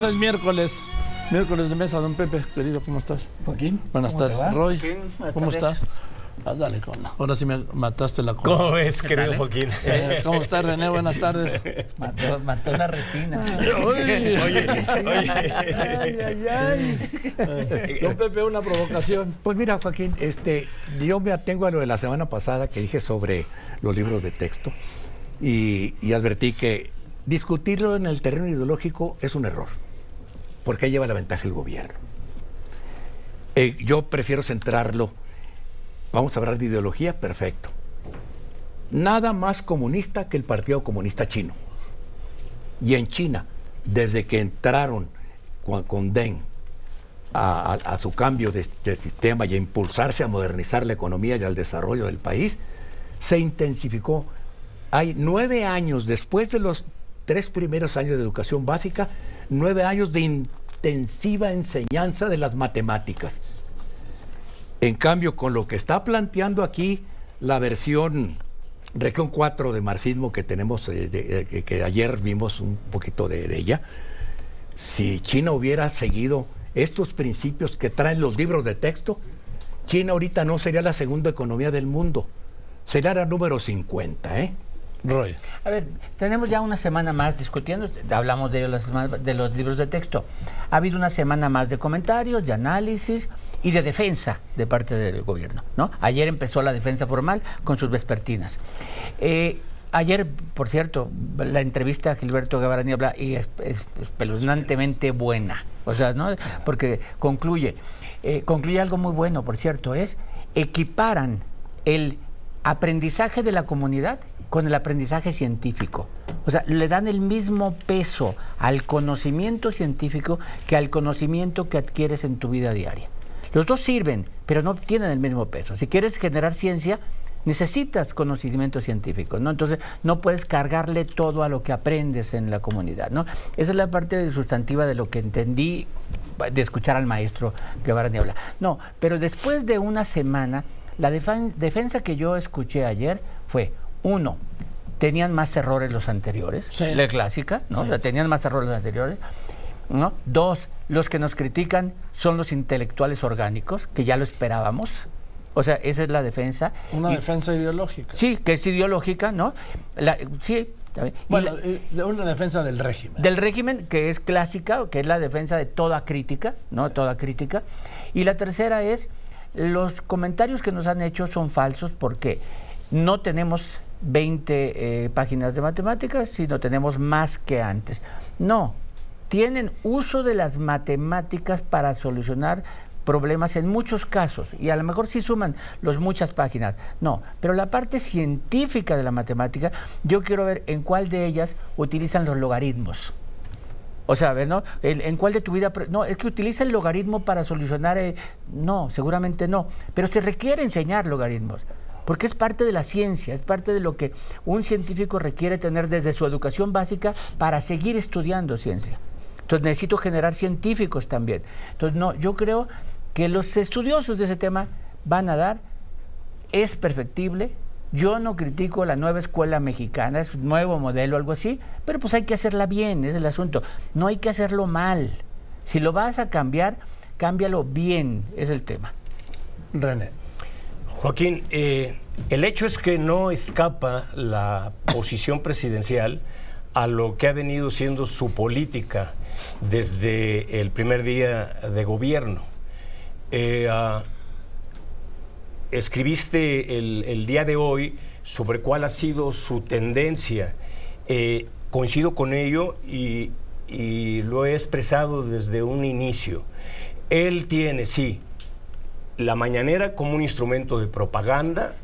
Es miércoles, miércoles de mesa, don Pepe, querido, ¿cómo estás? Joaquín. Buenas ¿cómo te tardes. va? Roy, buenas ¿cómo tardes. estás? Ah, dale, con Ahora sí me mataste la cosa. ¿Cómo ves, querido Joaquín? Eh, ¿Cómo estás, René? Buenas tardes. Mató, mató la retina. Uy. Oye, oye. Ay, ay, ay. Don Pepe, una provocación. Pues mira, Joaquín, este, yo me atengo a lo de la semana pasada que dije sobre los libros de texto y, y advertí que discutirlo en el terreno ideológico es un error, porque ahí lleva la ventaja el gobierno. Eh, yo prefiero centrarlo, vamos a hablar de ideología, perfecto. Nada más comunista que el Partido Comunista Chino. Y en China, desde que entraron con, Deng a, su cambio de, de sistema y a impulsarse a modernizar la economía y al desarrollo del país, se intensificó. Hay nueve años, después de los tres primeros años de educación básica, nueve años de intensiva enseñanza de las matemáticas. En cambio, con lo que está planteando aquí la versión región 4 de marxismo que tenemos, eh, eh, que, que ayer vimos un poquito de, de ella, si China hubiera seguido estos principios que traen los libros de texto, China ahorita no sería la segunda economía del mundo, sería la número 50, ¿eh? Roy. A ver, tenemos ya una semana más discutiendo, hablamos de los, de los libros de texto. Ha habido una semana más de comentarios, de análisis y de defensa de parte del gobierno. ¿no? Ayer empezó la defensa formal con sus vespertinas. Eh, ayer, por cierto, la entrevista a Gilberto Guevara Niebla y es, es espeluznantemente buena. O sea, ¿no? porque concluye, eh, concluye algo muy bueno, por cierto, es equiparan el aprendizaje de la comunidad con el aprendizaje científico. O sea, le dan el mismo peso al conocimiento científico que al conocimiento que adquieres en tu vida diaria. Los dos sirven, pero no tienen el mismo peso. Si quieres generar ciencia, necesitas conocimiento científico, ¿no? Entonces, no puedes cargarle todo a lo que aprendes en la comunidad, ¿no? Esa es la parte sustantiva de lo que entendí de escuchar al maestro Guevara Niebla. No, pero después de una semana, la defen- defensa que yo escuché ayer fue, uno, tenían más errores los anteriores, Sí. la clásica, ¿no? Sí. O sea, tenían más errores los anteriores. ¿no? Dos, los que nos critican son los intelectuales orgánicos, que ya lo esperábamos. O sea, esa es la defensa. Una Y- defensa ideológica. Sí, que es ideológica, ¿no? La- sí. Bueno, la- eh, una defensa del régimen. del régimen que es clásica, que es la defensa de toda crítica, ¿no? Toda crítica. Y la tercera es los comentarios que nos han hecho son falsos porque no tenemos 20 eh, páginas de matemáticas, sino tenemos más que antes. No, tienen uso de las matemáticas para solucionar problemas en muchos casos y a lo mejor sí suman los muchas páginas. No, pero la parte científica de la matemática, yo quiero ver en cuál de ellas utilizan los logaritmos. O sea, ver, ¿no? ¿En cuál de tu vida? No, es que utiliza el logaritmo para solucionar. eh, no, seguramente no. Pero se requiere enseñar logaritmos. Porque es parte de la ciencia, es parte de lo que un científico requiere tener desde su educación básica para seguir estudiando ciencia. Entonces necesito generar científicos también. Entonces, no, yo creo que los estudiosos de ese tema van a dar, es perfectible. Yo no critico la nueva escuela mexicana, es un nuevo modelo, algo así, pero pues hay que hacerla bien, es el asunto. No hay que hacerlo mal. Si lo vas a cambiar, cámbialo bien, es el tema. René. Joaquín, eh, el hecho es que no escapa la posición presidencial a lo que ha venido siendo su política desde el primer día de gobierno. Eh, ah, escribiste el, día de hoy sobre cuál ha sido su tendencia. Eh, coincido con ello y lo he expresado desde un inicio. Él tiene, sí, la mañanera como un instrumento de propaganda.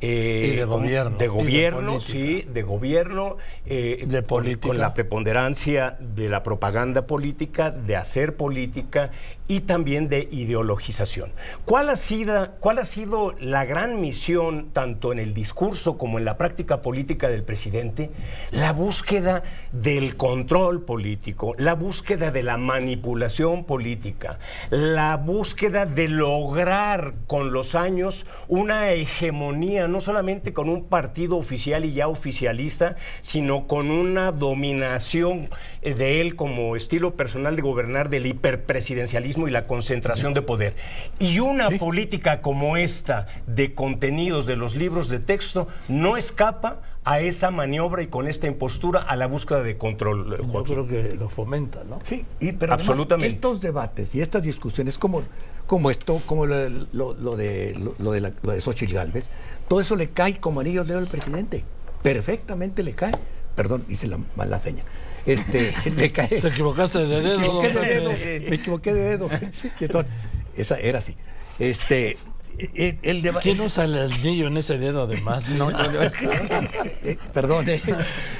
Eh, Y de gobierno, De de gobierno, política. sí, de gobierno. eh, De política. Con la preponderancia de la propaganda política, de hacer política y también de ideologización. ¿Cuál ha sido, cuál ha sido la gran misión, tanto en el discurso como en la práctica política del presidente? La búsqueda del control político, la búsqueda de la manipulación política, la búsqueda de lograr con los años una hegemonía no solamente con un partido oficial y ya oficialista, sino con una dominación eh, de él como estilo personal de gobernar del hiperpresidencialismo y la concentración de poder. Y una política como esta de contenidos de los libros de texto no escapa a esa maniobra y con esta impostura a la búsqueda de control. Yo Joaquín. creo que lo fomenta, ¿no? Sí, y, pero además, Absolutamente. estos debates y estas discusiones, como, como esto, como lo, lo- lo de, lo, lo de, la, lo de Xochitl Gálvez, todo eso le cae como anillo al dedo al presidente. Perfectamente le cae. Perdón, hice la mala seña. Este, le cae. Te equivocaste de dedo. Me equivoqué de dedo. Me equivoqué de dedo. Esa era así. Este, el, el deba- ¿Quién usa el anillo en ese dedo además? no, no, no. Eh, perdón, eh.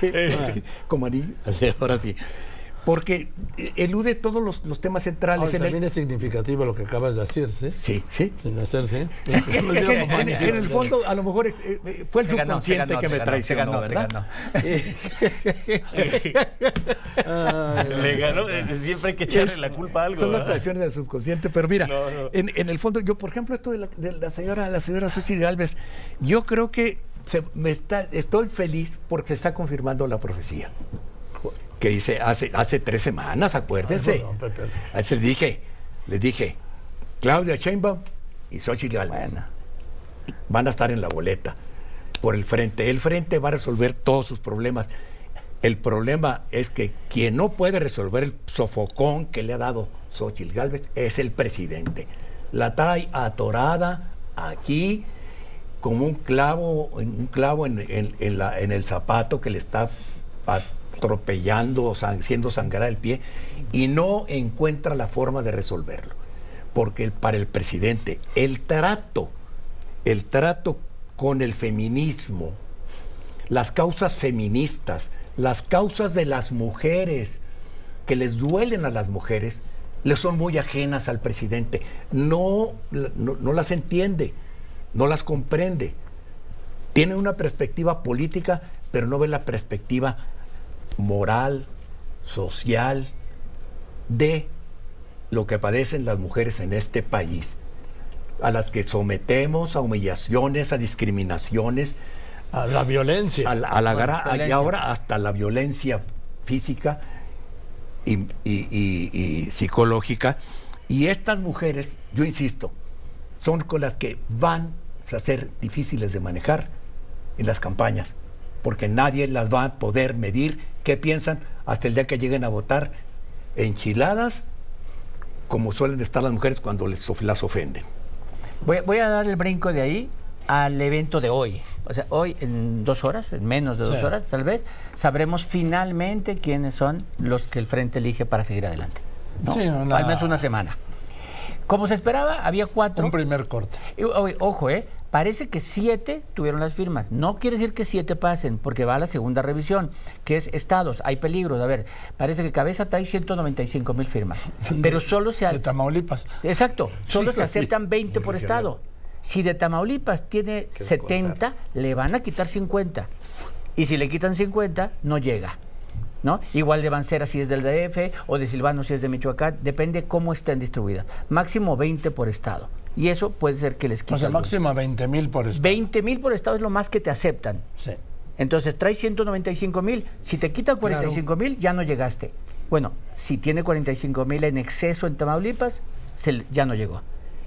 como anillo al dedo, ahora sí. Porque eh, elude todos los, los temas centrales Ahora, en también el. es significativo lo que acabas de decir, ¿sí? Sí, sí. Sin hacer, ¿sí? Que- Lo que- vieron en, el fondo, a lo mejor eh, eh, fue el subconsciente ganó, que me ganó, traicionó, ¿verdad? Le ganó, eh, siempre hay que echarle la culpa a algo. Son las traiciones del subconsciente, pero mira, No, no. En, en el fondo, yo, por ejemplo, esto de la, de la señora, la señora Xochitl Gálvez, yo creo que se- me está, estoy feliz porque se está confirmando la profecía. Que dice hace, hace tres semanas, acuérdense. Ay, bueno, Pepe. Ahí les dije, les dije, Claudia Sheinbaum y Xochitl Gálvez Bueno. van a estar en la boleta por el frente. El frente va a resolver todos sus problemas. El problema es que quien no puede resolver el sofocón que le ha dado Xochitl Gálvez es el presidente. La trae atorada aquí como un clavo, un clavo en, en- en la- en el zapato que le está atropellando, san- haciendo sangrar el pie, y no encuentra la forma de resolverlo. Porque para el presidente, el trato, el trato con el feminismo, las causas feministas, las causas de las mujeres, que les duelen a las mujeres, le son muy ajenas al presidente. No, no, no las entiende, no las comprende. Tiene una perspectiva política, pero no ve la perspectiva moral, social, de lo que padecen las mujeres en este país, a las que sometemos a humillaciones, a discriminaciones, A la violencia. a la, a la y violencia. ahora hasta la violencia física y, y- y- y psicológica. Y estas mujeres, yo insisto, son con las que van a ser difíciles de manejar en las campañas, porque nadie las va a poder medir qué piensan hasta el día que lleguen a votar enchiladas, como suelen estar las mujeres cuando les las ofenden. Voy, voy a dar el brinco de ahí al evento de hoy. O sea, hoy en dos horas, en menos de dos Sí. horas tal vez, sabremos finalmente quiénes son los que el Frente elige para seguir adelante. ¿no? Sí, una- Al menos una semana. Como se esperaba, había cuatro. Un primer corte. O- Ojo, ¿eh? Parece que siete tuvieron las firmas. No quiere decir que siete pasen, porque va a la segunda revisión, que es estados. Hay peligros. A ver, parece que Cabeza trae 195 mil firmas. Pero solo se... De Tamaulipas. Exacto, solo se aceptan 20 por estado. Si de Tamaulipas tiene 70, le van a quitar 50. Y si le quitan 50, no llega. ¿No? Igual de Bancera si es del DF o de Silvano si es de Michoacán, depende cómo estén distribuidas. Máximo 20 por estado. Y eso puede ser que les quite. O sea, algo. máximo 20 mil por estado. 20 mil por estado es lo más que te aceptan. Sí. Entonces trae 195 mil. Si te quita 45 mil, ya no llegaste. Bueno, si tiene 45 mil en exceso en Tamaulipas, se ya no llegó.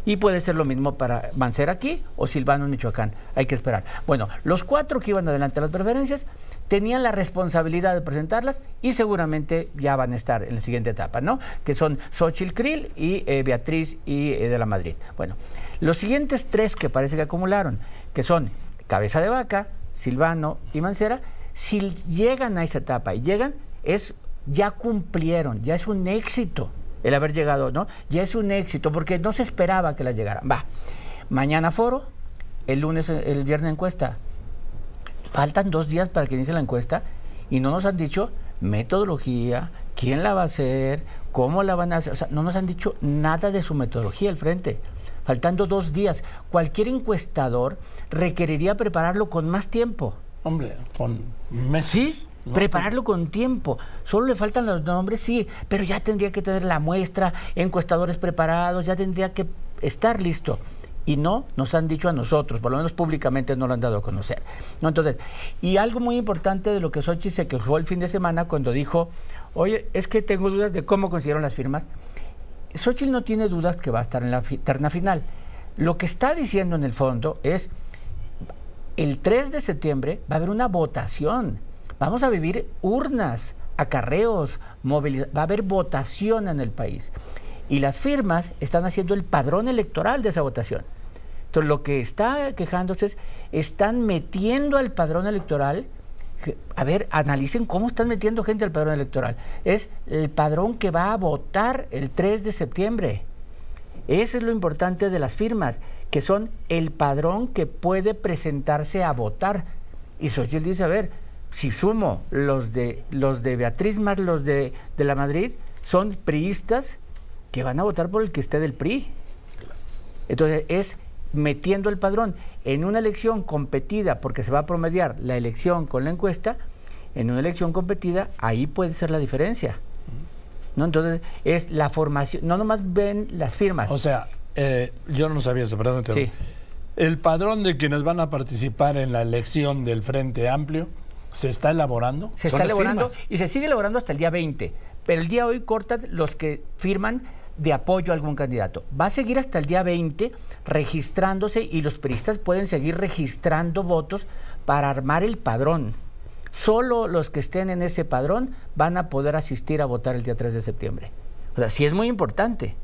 Y puede ser lo mismo para Mancera aquí o Silvano en Michoacán. Hay que esperar. Bueno, los cuatro que iban adelante a las preferencias tenían la responsabilidad de presentarlas y seguramente ya van a estar en la siguiente etapa, ¿no? Que son Xochitl Krill y eh, Beatriz y eh, de la Madrid. Bueno, los siguientes tres que parece que acumularon, que son Cabeza de Vaca, Silvano y Mancera, si llegan a esa etapa y llegan, es ya cumplieron, ya es un éxito el haber llegado, ¿no? Ya es un éxito porque no se esperaba que la llegaran. Va, mañana foro, el lunes, el viernes encuesta. Faltan dos días para que inicie la encuesta y no nos han dicho metodología, quién la va a hacer, cómo la van a hacer. O sea, no nos han dicho nada de su metodología al frente. Faltando dos días. Cualquier encuestador requeriría prepararlo con más tiempo. Hombre, con meses. Sí, ¿no? prepararlo con tiempo. Solo le faltan los nombres, sí, pero ya tendría que tener la muestra, encuestadores preparados, ya tendría que estar listo. Y no nos han dicho a nosotros, por lo menos públicamente no lo han dado a conocer. ¿no? Entonces, y algo muy importante de lo que Sochi se quejó el fin de semana cuando dijo, oye, es que tengo dudas de cómo consiguieron las firmas. Xochitl no tiene dudas que va a estar en la terna final. Lo que está diciendo en el fondo es, el 3 de septiembre va a haber una votación. Vamos a vivir urnas, acarreos, va a haber votación en el país. Y las firmas están haciendo el padrón electoral de esa votación. Entonces, lo que está quejándose es, están metiendo al padrón electoral, a ver, analicen cómo están metiendo gente al padrón electoral. Es el padrón que va a votar el 3 de septiembre. Eso es lo importante de las firmas, que son el padrón que puede presentarse a votar. Y Xochitl dice, a ver, si sumo los de, los de Beatriz más los de, de la Madrid, son priistas que van a votar por el que esté del PRI. Entonces es metiendo el padrón en una elección competida, porque se va a promediar la elección con la encuesta, en una elección competida, ahí puede ser la diferencia. ¿no? Entonces es la formación, no nomás ven las firmas. O sea, eh, yo no sabía eso, perdón. Sí. El padrón de quienes van a participar en la elección del Frente Amplio se está elaborando. Se está elaborando y se sigue elaborando hasta el día 20. Pero el día hoy cortan los que firman de apoyo a algún candidato. Va a seguir hasta el día 20 registrándose y los periodistas pueden seguir registrando votos para armar el padrón. Solo los que estén en ese padrón van a poder asistir a votar el día 3 de septiembre. O sea, sí es muy importante.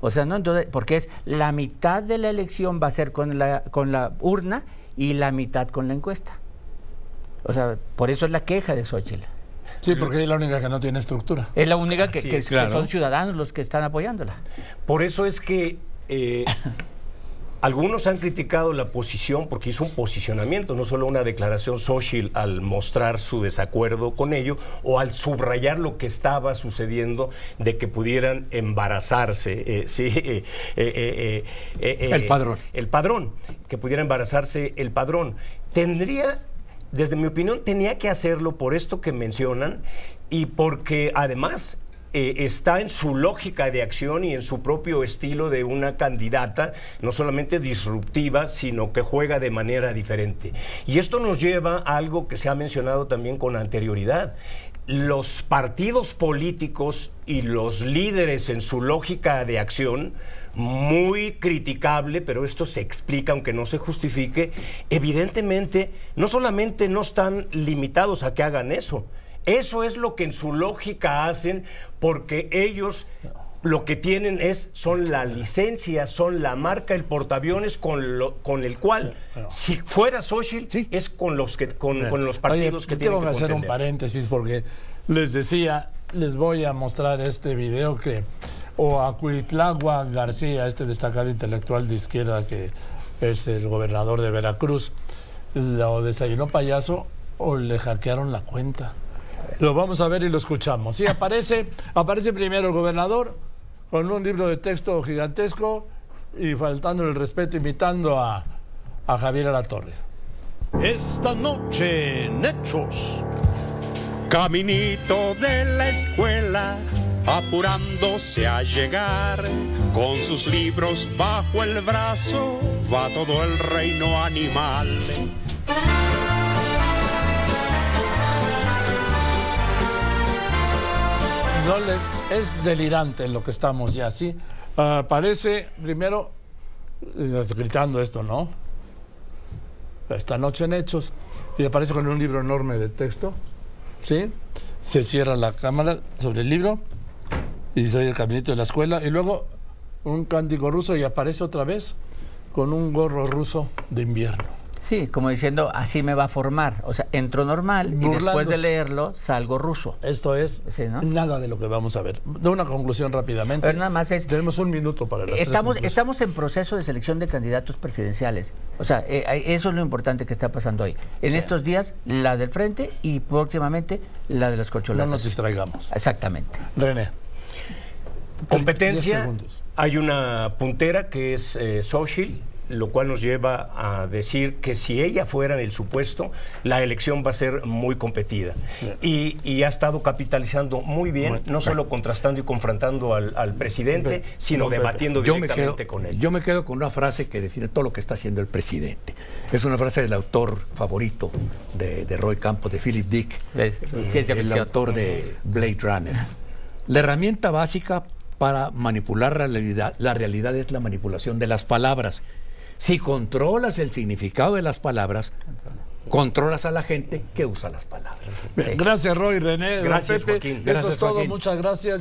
O sea, no, entonces, porque es la mitad de la elección va a ser con la, con la urna y la mitad con la encuesta. O sea, por eso es la queja de Xochitl. Sí, porque es la única que no tiene estructura. Es la única que, son ciudadanos los que están apoyándola. Por eso es que eh, algunos han criticado la posición porque hizo un posicionamiento, no solo una declaración social al mostrar su desacuerdo con ello o al subrayar lo que estaba sucediendo de que pudieran embarazarse. Eh, sí, eh, el padrón. El padrón, que pudiera embarazarse el padrón. Tendría desde mi opinión, tenía que hacerlo por esto que mencionan y porque además eh, está en su lógica de acción y en su propio estilo de una candidata, no solamente disruptiva, sino que juega de manera diferente. Y esto nos lleva a algo que se ha mencionado también con anterioridad. Los partidos políticos y los líderes en su lógica de acción muy criticable, pero esto se explica aunque no se justifique, evidentemente no solamente no están limitados a que hagan eso, eso es lo que en su lógica hacen porque ellos lo que tienen es son la licencia, son la marca, el portaaviones con lo, con el cual si fuera social es con los que con, los partidos que tienen que hacer un paréntesis porque les decía, les voy a mostrar este video que o a Cuitlagua García, este destacado intelectual de izquierda que es el gobernador de Veracruz, lo desayunó payaso o le hackearon la cuenta. Lo vamos a ver y lo escuchamos. Sí, aparece, aparece primero el gobernador con un libro de texto gigantesco y faltando el respeto, imitando a, a Javier Alatorre. Esta noche en Hechos. Caminito de la escuela apurándose a llegar, con sus libros bajo el brazo, va todo el reino animal. Es delirante lo que estamos ya, ¿sí? Aparece primero eh, gritando esto, ¿no? Esta noche en Hechos, y aparece con un libro enorme de texto, ¿sí? Se cierra la cámara sobre el libro y soy el caminito de la escuela, y luego un cántico ruso y aparece otra vez con un gorro ruso de invierno. Sí, como diciendo, así me va a formar. O sea, entro normal y después de leerlo salgo ruso. Esto es nada de lo que vamos a ver. De una conclusión rápidamente. Pero nada más es... Tenemos un minuto para las estamos, estamos en proceso de selección de candidatos presidenciales. O sea, eh, eso es lo importante que está pasando hoy. En estos días, la del frente y próximamente la de los corcholatas. No nos distraigamos. Exactamente. René. Competencia. Hay una puntera que es eh, Social lo cual nos lleva a decir que si ella fuera en el supuesto, la elección va a ser muy competida. Y, y ha estado capitalizando muy bien, no solo contrastando y confrontando al, al presidente, sino debatiendo Yo me, directamente quedo, con él. yo me quedo con una frase que define todo lo que está haciendo el presidente. Es una frase del autor favorito de, de Roy Campos, de Philip Dick, De ciencia el ficción. autor de Blade Runner. La herramienta básica para manipular la realidad, la realidad es la manipulación de las palabras. Si controlas el significado de las palabras, controlas a la gente que usa las palabras. Gracias, Roy, René. Gracias, Pepe. Joaquín. Eso Gracias, es todo. Joaquín. Muchas gracias.